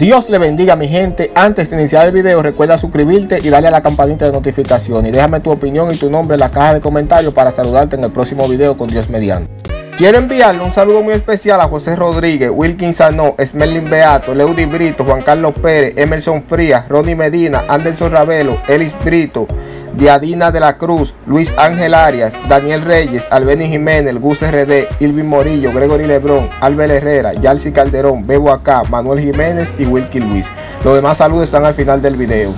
Dios le bendiga mi gente. Antes de iniciar el video recuerda suscribirte y darle a la campanita de notificación. Y déjame tu opinión y tu nombre en la caja de comentarios para saludarte en el próximo video con Dios mediante. Quiero enviarle un saludo muy especial a José Rodríguez, Wilkin Sanó, Smerlin Beato, Leudy Brito, Juan Carlos Pérez, Emerson Frías, Ronnie Medina, Anderson Ravelo, Elis Brito, Diadina de la Cruz, Luis Ángel Arias, Daniel Reyes, Albeni Jiménez, Gus RD, Ilvin Morillo, Gregory Lebrón, Albert Herrera, Yalsi Calderón, Bebo Acá, Manuel Jiménez y Wilkin Luis. Los demás saludos están al final del video.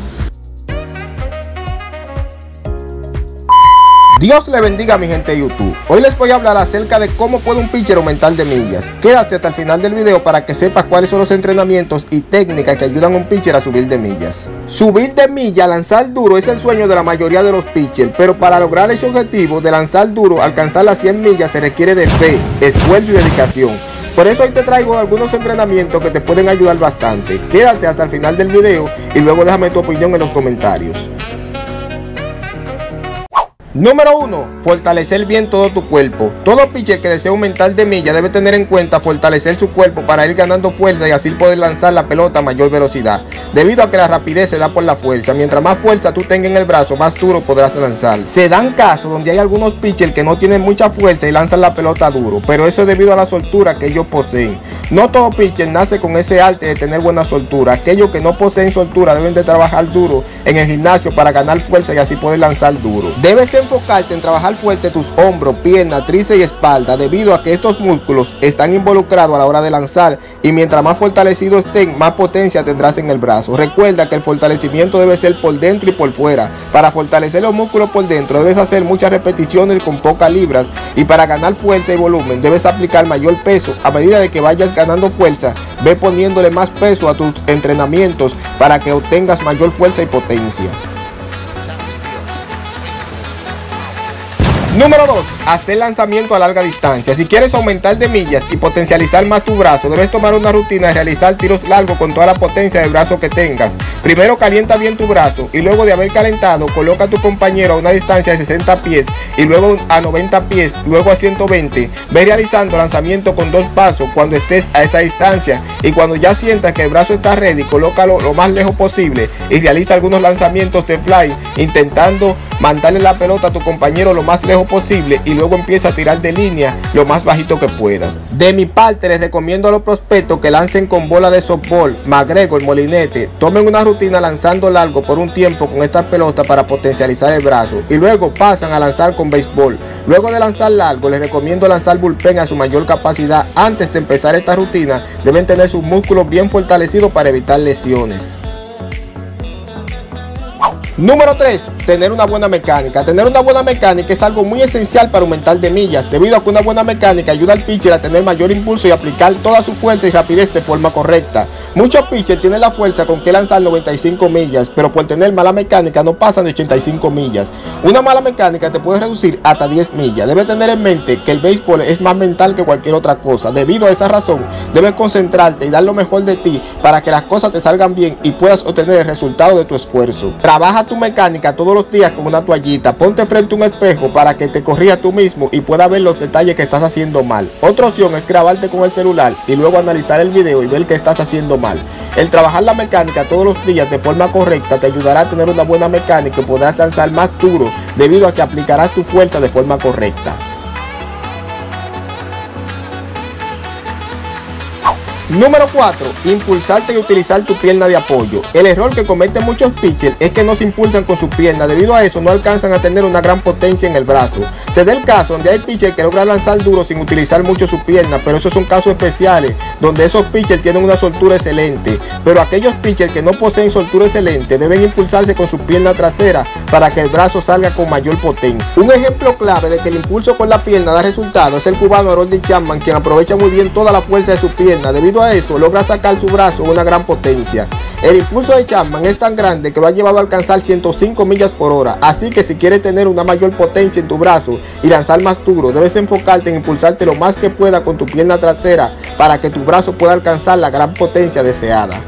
Dios le bendiga a mi gente de YouTube. Hoy les voy a hablar acerca de cómo puede un pitcher aumentar de millas. Quédate hasta el final del video para que sepas cuáles son los entrenamientos y técnicas que ayudan a un pitcher a subir de millas. Subir de millas, lanzar duro es el sueño de la mayoría de los pitchers, pero para lograr ese objetivo de lanzar duro, alcanzar las 100 millas se requiere de fe, esfuerzo y dedicación. Por eso hoy te traigo algunos entrenamientos que te pueden ayudar bastante. Quédate hasta el final del video y luego déjame tu opinión en los comentarios. Número 1. Fortalecer bien todo tu cuerpo. Todo pitcher que desea aumentar de milla debe tener en cuenta fortalecer su cuerpo para ir ganando fuerza y así poder lanzar la pelota a mayor velocidad. Debido a que la rapidez se da por la fuerza. Mientras más fuerza tú tengas en el brazo, más duro podrás lanzar. Se dan casos donde hay algunos pitchers que no tienen mucha fuerza y lanzan la pelota duro, pero eso es debido a la soltura que ellos poseen. No todo pitcher nace con ese arte de tener buena soltura. Aquellos que no poseen soltura deben de trabajar duro en el gimnasio para ganar fuerza y así poder lanzar duro. Debe ser enfocarte en trabajar fuerte tus hombros, piernas, tríceps y espalda debido a que estos músculos están involucrados a la hora de lanzar y mientras más fortalecidos estén, más potencia tendrás en el brazo. Recuerda que el fortalecimiento debe ser por dentro y por fuera. Para fortalecer los músculos por dentro debes hacer muchas repeticiones con pocas libras y para ganar fuerza y volumen debes aplicar mayor peso. A medida de que vayas ganando fuerza, ve poniéndole más peso a tus entrenamientos para que obtengas mayor fuerza y potencia. Número 2. Hacer lanzamiento a larga distancia. Si quieres aumentar de millas y potencializar más tu brazo, debes tomar una rutina de realizar tiros largos con toda la potencia del brazo que tengas. Primero calienta bien tu brazo y luego de haber calentado, coloca a tu compañero a una distancia de 60 pies y luego a 90 pies, luego a 120. Ve realizando lanzamiento con dos pasos cuando estés a esa distancia y cuando ya sientas que el brazo está ready, colócalo lo más lejos posible y realiza algunos lanzamientos de fly intentando mandarle la pelota a tu compañero lo más lejos posible y luego empieza a tirar de línea lo más bajito que puedas. De mi parte les recomiendo a los prospectos que lancen con bola de softball, McGregor, molinete, tomen una rutina lanzando largo por un tiempo con estas pelotas para potencializar el brazo y luego pasan a lanzar con béisbol. Luego de lanzar largo les recomiendo lanzar bullpen a su mayor capacidad. Antes de empezar esta rutina deben tener sus músculos bien fortalecidos para evitar lesiones. Número 3. Tener una buena mecánica. Tener una buena mecánica es algo muy esencial para aumentar de millas, debido a que una buena mecánica ayuda al pitcher a tener mayor impulso y aplicar toda su fuerza y rapidez de forma correcta. Muchos pitchers tienen la fuerza con que lanzar 95 millas, pero por tener mala mecánica no pasan de 85 millas. Una mala mecánica te puede reducir hasta 10 millas. Debes tener en mente que el béisbol es más mental que cualquier otra cosa. Debido a esa razón, debes concentrarte y dar lo mejor de ti para que las cosas te salgan bien y puedas obtener el resultado de tu esfuerzo. Trabaja tu mecánica todos los días con una toallita. Ponte frente a un espejo para que te corrija tú mismo y pueda ver los detalles que estás haciendo mal. Otra opción es grabarte con el celular y luego analizar el video y ver que estás haciendo mal. El trabajar la mecánica todos los días de forma correcta te ayudará a tener una buena mecánica y podrás lanzar más duro debido a que aplicarás tu fuerza de forma correcta. Número 4. Impulsarte y utilizar tu pierna de apoyo. El error que cometen muchos pitchers es que no se impulsan con su pierna. Debido a eso no alcanzan a tener una gran potencia en el brazo. Se da el caso donde hay pitchers que logran lanzar duro sin utilizar mucho su pierna, pero esos son casos especiales donde esos pitchers tienen una soltura excelente. Pero aquellos pitchers que no poseen soltura excelente deben impulsarse con su pierna trasera para que el brazo salga con mayor potencia. Un ejemplo clave de que el impulso con la pierna da resultado es el cubano Harold Chapman, quien aprovecha muy bien toda la fuerza de su pierna. Debido a eso, logra sacar su brazo una gran potencia. El impulso de Chapman es tan grande que lo ha llevado a alcanzar 105 millas por hora. Así que si quieres tener una mayor potencia en tu brazo y lanzar más duro, debes enfocarte en impulsarte lo más que pueda con tu pierna trasera para que tu brazo pueda alcanzar la gran potencia deseada.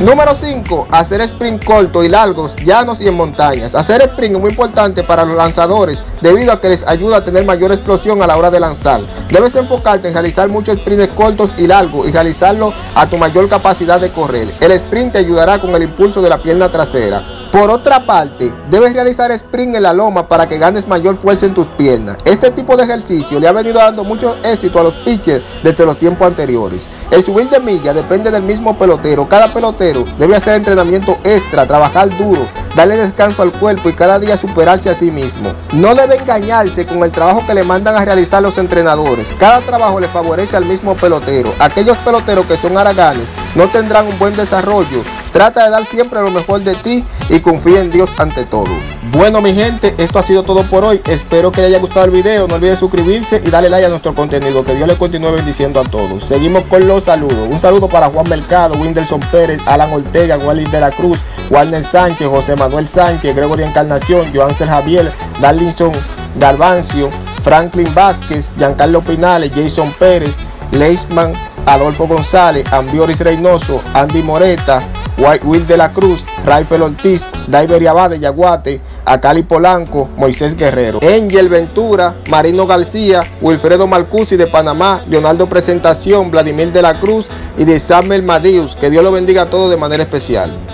Número 5. Hacer sprint cortos y largos, llanos y en montañas. Hacer sprint es muy importante para los lanzadores debido a que les ayuda a tener mayor explosión a la hora de lanzar. Debes enfocarte en realizar muchos sprints cortos y largos y realizarlo a tu mayor capacidad de correr. El sprint te ayudará con el impulso de la pierna trasera. Por otra parte, debes realizar sprint en la loma para que ganes mayor fuerza en tus piernas. Este tipo de ejercicio le ha venido dando mucho éxito a los pitchers desde los tiempos anteriores. El subir de milla depende del mismo pelotero. Cada pelotero debe hacer entrenamiento extra, trabajar duro, darle descanso al cuerpo y cada día superarse a sí mismo. No debe engañarse con el trabajo que le mandan a realizar los entrenadores. Cada trabajo le favorece al mismo pelotero. Aquellos peloteros que son haraganes no tendrán un buen desarrollo. Trata de dar siempre lo mejor de ti y confía en Dios ante todos. Bueno mi gente, esto ha sido todo por hoy. Espero que les haya gustado el video. No olviden suscribirse y darle like a nuestro contenido. Que Dios les continúe bendiciendo a todos. Seguimos con los saludos. Un saludo para Juan Mercado, Windelson Pérez, Alan Ortega, Wally de la Cruz, Warner Sánchez, José Manuel Sánchez, Gregorio Encarnación, Joángel Javier, Darlinson Garbancio, Franklin Vázquez, Giancarlo Pinales, Jason Pérez, Leisman, Adolfo González, Ambioris Reynoso, Andy Moreta, White Will de la Cruz, Rafael Ortiz, Daiber Abade Yaguate, Acali Polanco, Moisés Guerrero, Angel Ventura, Marino García, Wilfredo Marcusi de Panamá, Leonardo Presentación, Vladimir de la Cruz y de Samuel Madius. Que Dios lo bendiga a todos de manera especial.